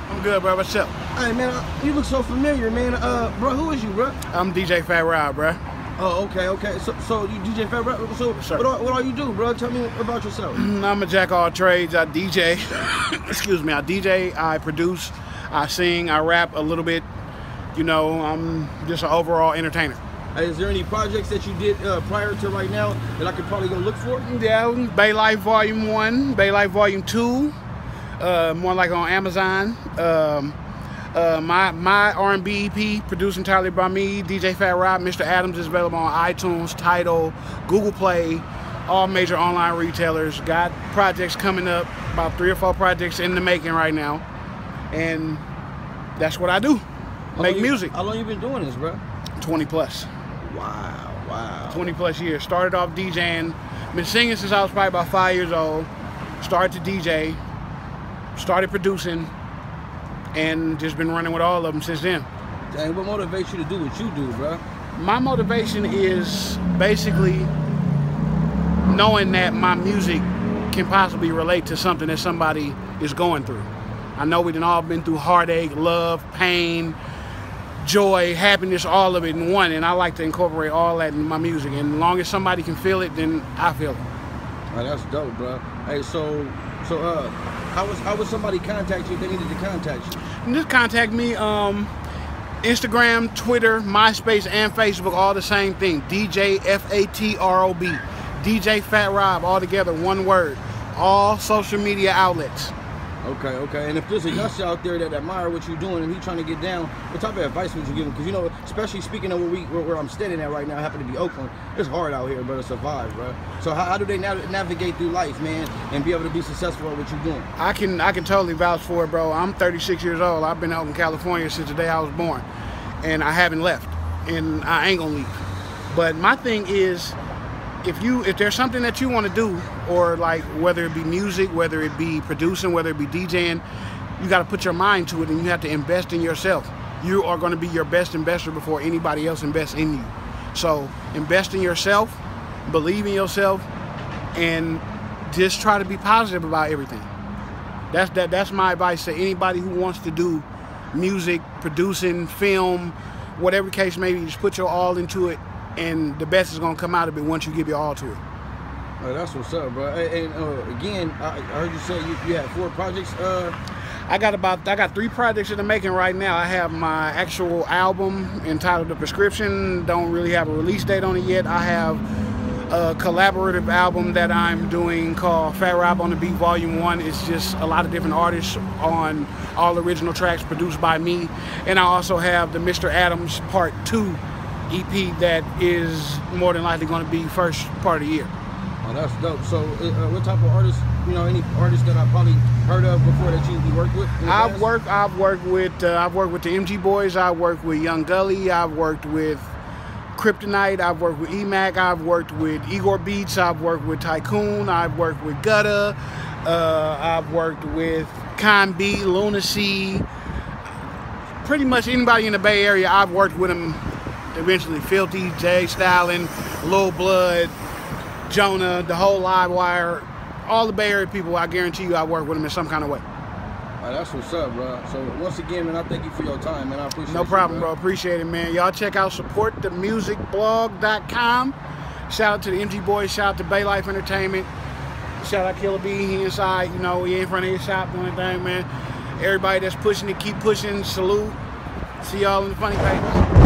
man? I'm good, bro. What's up? Hey, man, you look so familiar, man. Uh, bro, who is you, bro? I'm DJ Fat Rob, bro. Oh, okay, okay. So, so you DJ Fat Rob. So, Sir. what, all, what all you do, bro? Tell me about yourself. I'm a jack of all trades. I DJ. Excuse me. I DJ. I produce. I sing. I rap a little bit. You know, I'm just an overall entertainer. Is there any projects that you did uh, prior to right now that I could probably go look for? Yeah, Bay Life Volume One, Bay Life Volume Two, uh, more like on Amazon. Um, uh, my my R&B EP produced entirely by me, DJ Fat Rob. Mr. Adams is available on iTunes, Tidal, Google Play, all major online retailers. Got projects coming up, about three or four projects in the making right now, and that's what I do. How Make you- music. How long you been doing this, bro? 20 plus. Wow, wow. 20 plus years. Started off DJing. Been singing since I was probably about five years old. Started to DJ. Started producing. And just been running with all of them since then. Dang, what motivates you to do what you do, bro? My motivation is basically knowing that my music can possibly relate to something that somebody is going through. I know we've all been through heartache, love, pain, joy, happiness, all of it in one, and I like to incorporate all that in my music. And as long as somebody can feel it, then I feel it. Oh, that's dope, bro. Hey, so, so, uh, how was how would somebody contact you if they needed to contact you? And just contact me. Um, Instagram, Twitter, MySpace, and Facebook, all the same thing. DJ F A T R O B. DJ Fat Rob, all together, one word. All social media outlets. Okay, okay. And if there's a youngster out there that admire what you're doing and he's trying to get down, what type of advice would you give him? Because you know, especially speaking of where we where, where I'm standing at right now, happen to be Oakland. It's hard out here, bro, to survive, bro. So how, how do they nav- navigate through life, man, and be able to be successful at what you're doing? I can I can totally vouch for it, bro. I'm 36 years old. I've been out in California since the day I was born, and I haven't left, and I ain't gonna leave. But my thing is, if you if there's something that you want to do, or like whether it be music, whether it be producing, whether it be DJing, you got to put your mind to it, and you have to invest in yourself. You are going to be your best investor before anybody else invests in you. So invest in yourself, believe in yourself, and just try to be positive about everything. That's that. That's my advice to anybody who wants to do music, producing, film, whatever case may be. Just put your all into it, and the best is gonna come out of it once you give your all to it. Oh, that's what's up, bro. Hey, And uh, again, I, I heard you say you, you had four projects. Uh, I got about I got three projects in the making right now. I have my actual album entitled The Prescription. Don't really have a release date on it yet. I have a collaborative album that I'm doing called Fat Rob on the Beat Volume One. It's just a lot of different artists on all original tracks produced by me. And I also have the Mr. Adams Part Two EP that is more than likely going to be first part of the year. oh, that's dope. So, uh, what type of artists? You know, any artists that I probably heard of before that you, you worked with? I've worked. I've worked with. Uh, I've worked with the MG Boys. I've worked with Young Gully. I've worked with Kryptonite. I've worked with EMAC. I've worked with Igor Beats. I've worked with Tycoon. I've worked with Gutta. Uh, I've worked with Con B, Lunacy. Pretty much anybody in the Bay Area, I've worked with them. Eventually, Filthy, J. Stalin, Lil Blood, Jonah, the whole Live Wire, all the Bay Area people. I guarantee you, I work with them in some kind of way. Oh, that's what's up, bro. So once again, man, I thank you for your time, man. I appreciate it. No you, problem, bro. Appreciate it, man. Y'all check out supportthemusicblog.com. Shout out to the MG Boys. Shout out to Bay Life Entertainment. Shout out Killer B. He inside. You know, he in front of his shop doing thing, man. Everybody that's pushing it, keep pushing. Salute. See y'all in the funny papers.